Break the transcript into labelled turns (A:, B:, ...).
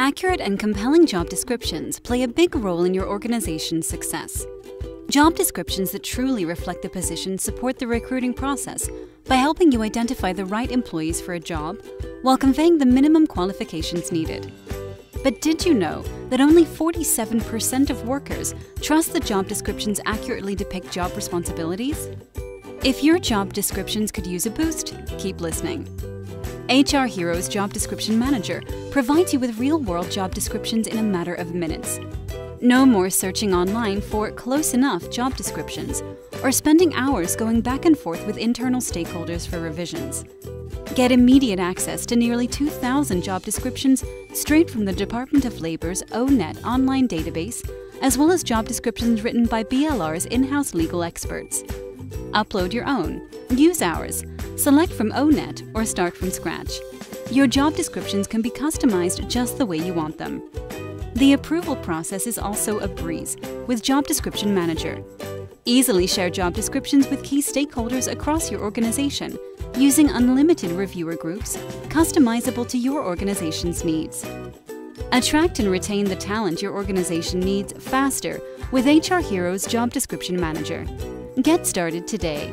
A: Accurate and compelling job descriptions play a big role in your organization's success. Job descriptions that truly reflect the position support the recruiting process by helping you identify the right employees for a job while conveying the minimum qualifications needed. But did you know that only 47% of workers trust that job descriptions accurately depict job responsibilities? If your job descriptions could use a boost, keep listening. HR Hero's Job Description Manager provides you with real world job descriptions in a matter of minutes. No more searching online for close enough job descriptions or spending hours going back and forth with internal stakeholders for revisions. Get immediate access to nearly 2,000 job descriptions straight from the Department of Labor's ONET online database, as well as job descriptions written by BLR's in house legal experts. Upload your own, use ours, select from ONET, or start from scratch. Your job descriptions can be customized just the way you want them. The approval process is also a breeze with Job Description Manager. Easily share job descriptions with key stakeholders across your organization using unlimited reviewer groups customizable to your organization's needs. Attract and retain the talent your organization needs faster with HR Hero's Job Description Manager. Get started today.